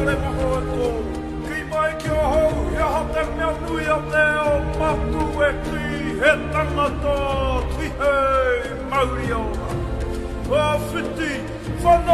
sore maho e tō. Ki mai kia hau, kia ha te mea nui a te o matu e ki he tangata, ki hei mauri ona. Wha whiti, whanau.